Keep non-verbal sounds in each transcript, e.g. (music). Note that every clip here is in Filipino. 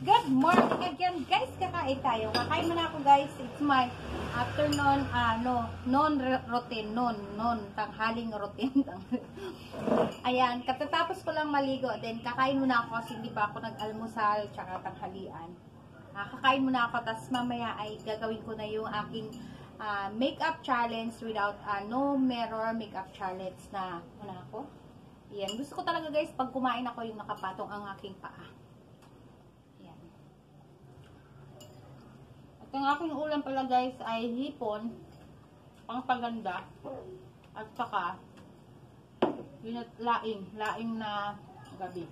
Good morning again, guys. Kakain tayo. Kakain muna ako, guys. It's my afternoon, ano, non routine, non, non, tanghaling routine. (laughs) Ayan, katatapos ko lang maligo. Then, kakain muna ako kasi hindi pa ako nag-almusal, tsaka tanghalian. Ah, kakain muna ako, tapos mamaya ay gagawin ko na yung aking ah, makeup challenge without ah, no mirror makeup challenge na, ano ako? Yan. Gusto ko talaga guys, pag kumain ako yung nakapatong ang aking paa. Yan. At ang aking ulam pala guys ay hipon, pangpaganda, at saka yun at laing, laing na gabi.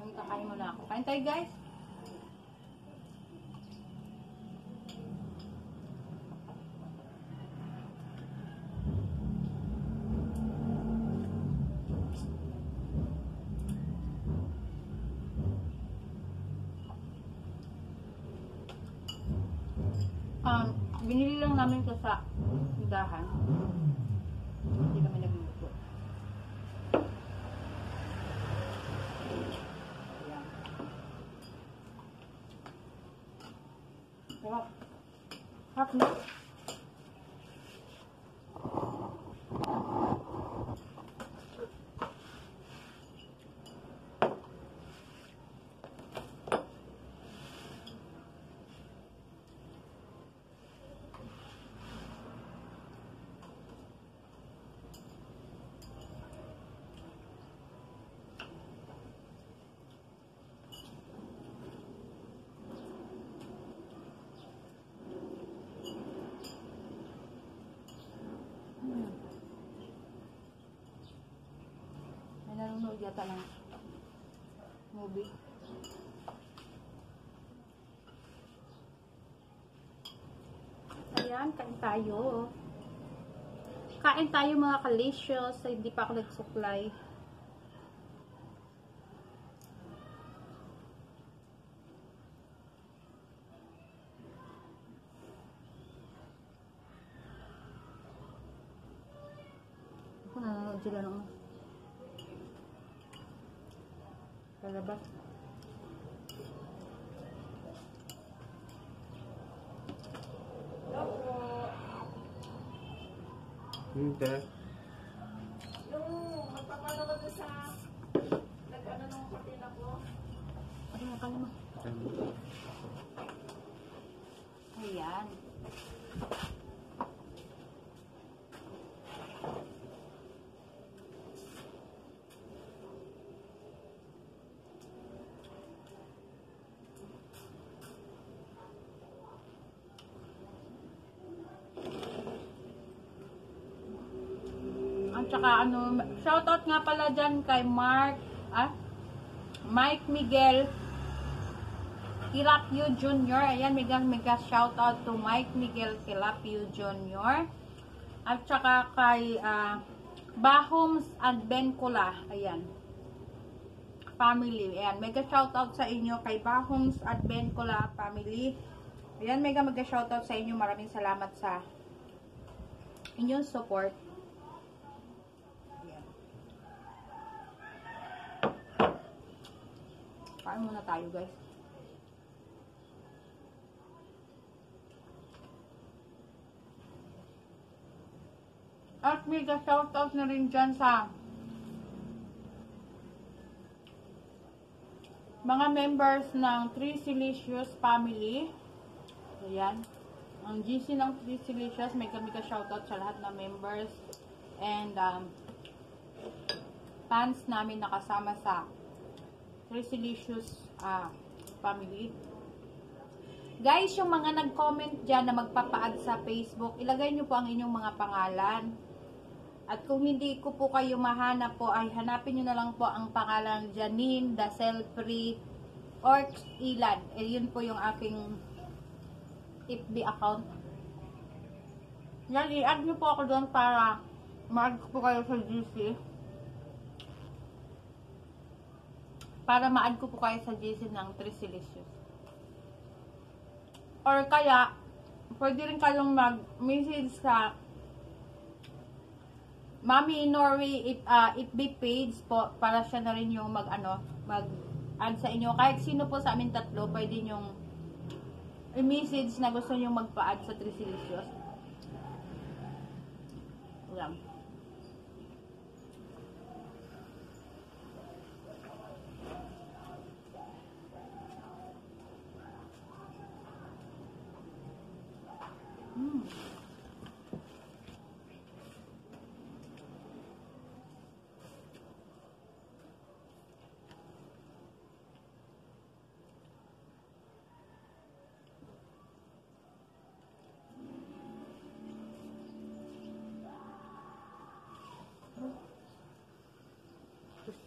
Yung kakain mo na ako. Kain tayo guys. Um, binili lang namin ko sa tindahan. Hindi kami nagluto. Ayan. Sarap. Sarap na. Nanonood yata ng movie. Ayan, kain tayo. Kain tayo mga kalicious. Hindi pa ako nagsuklay. Ako nanonood sila ng palabas. Hindi. Yung magpapano ko doon sa nag-ano nung kapatid ako. Ano na kaya mo? Ayan. At saka ano, shoutout nga pala dyan kay Mark, ah, Mike Miguel Tilapio Jr. Ayan, mega, mega shoutout to Mike Miguel Tilapio Jr. At saka kay ah, Bahoms Adbencula. Ayan. Family. Ayan, mega shoutout sa inyo kay Bahoms Adbencula family. Ayan, mega mega shoutout sa inyo. Maraming salamat sa inyong support. Kain muna tayo, guys. At mega shoutout na rin dyan sa mga members ng Three Silicious family. Ayan. Ang GC ng Three Silicious, mega mega shoutout sa lahat ng members and um, fans namin nakasama sa Three Silicious ah, family. Guys, yung mga nag-comment dyan na magpapa-add sa Facebook, ilagay nyo po ang inyong mga pangalan. At kung hindi ko po kayo mahanap po, ay hanapin nyo na lang po ang pangalan Janine Dasel Free or Ilan. Eh, yun po yung aking FB account. Yan, i-add nyo po ako doon para ko po kayo sa GC. Para ma-add ko po kayo sa GC ng Trisilicious. Or kaya, pwede rin kayong mag-message sa Mami Norway if uh, FB page po para siya na rin yung mag ano mag add sa inyo. Kahit sino po sa amin tatlo, pwede nyong i-message na gusto nyong magpa-add sa Trisilicious. Yan.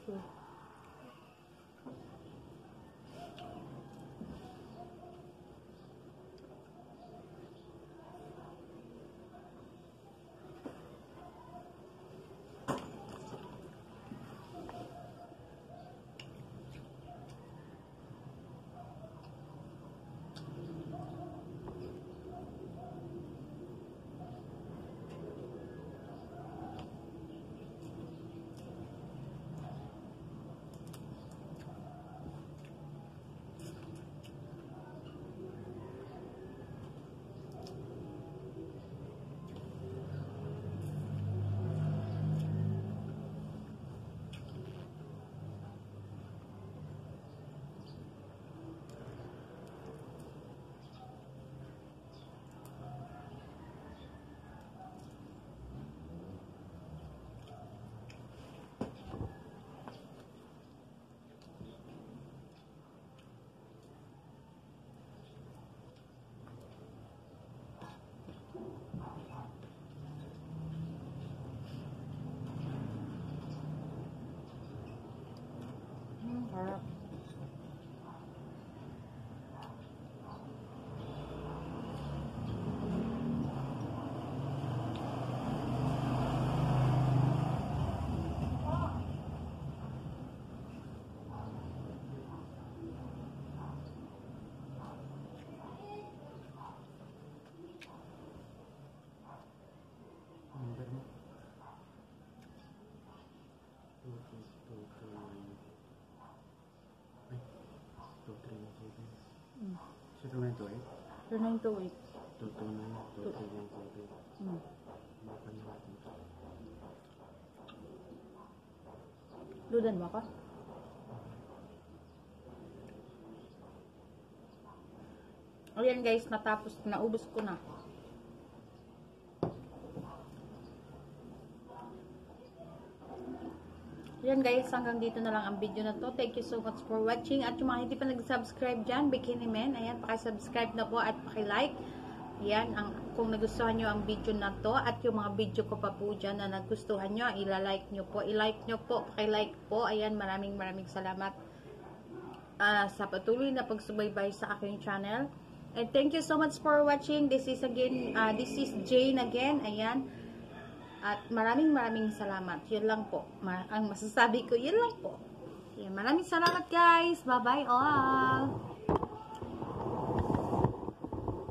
Gusto. up. 2928? 2928. 22928. Hmm. Ludan mo ako? Ayan guys, natapos, naubos ko na. Ayan guys, hanggang dito na lang ang video na to. Thank you so much for watching. At yung mga hindi pa nag-subscribe dyan, Bikini Men, ayan, pakisubscribe na po at pakilike. Ayan, ang, kung nagustuhan nyo ang video na to at yung mga video ko pa po dyan na nagustuhan nyo, ilalike nyo po. I-like nyo po, pakilike po. Ayan, maraming maraming salamat ah, sa patuloy na pagsubaybay sa aking channel. And thank you so much for watching. This is again, ah, this is Jane again. Ayan. At maraming maraming salamat. Yun lang po. Ma- ang masasabi ko, yun lang po. Ayan, maraming salamat guys. Bye-bye all.